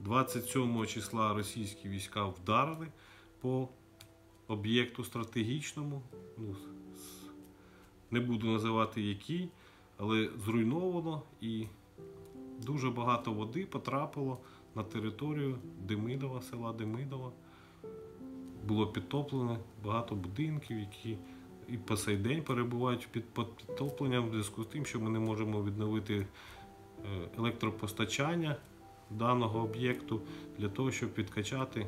27 числа російські війська вдарили по об'єкту стратегічному. Ну, не буду називати який, але зруйновано і дуже багато води потрапило на територію Демидова, села Демидова. Було підтоплено багато будинків, які і по сей день перебувають під під підтопленням в зв'язку з тим, що ми не можемо відновити е, електропостачання даного об'єкту для того, щоб підкачати е,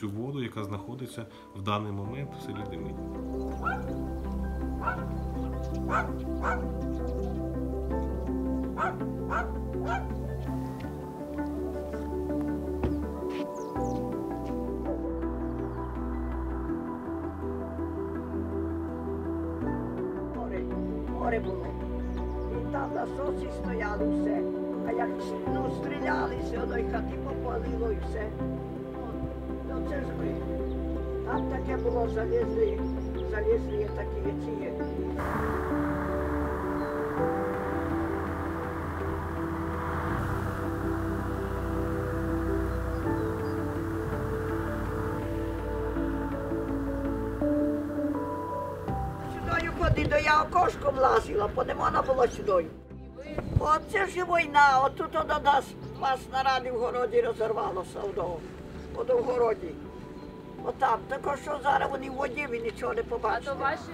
цю воду, яка знаходиться в даний момент в селі море, море було. І там насоси стояли все. А як ну, стріляли, все одно й хати попалило і все. Ну це ж ми. Там таке було залізли, залізли такі ці. Сюдою ходи, то я окошком лазила, бо не можна було сюдою. Оце ж і війна, отут до нас вас наради в городі розірвалося в городі. Отам. Також що зараз вони в воді, ви нічого не побачили. побачите.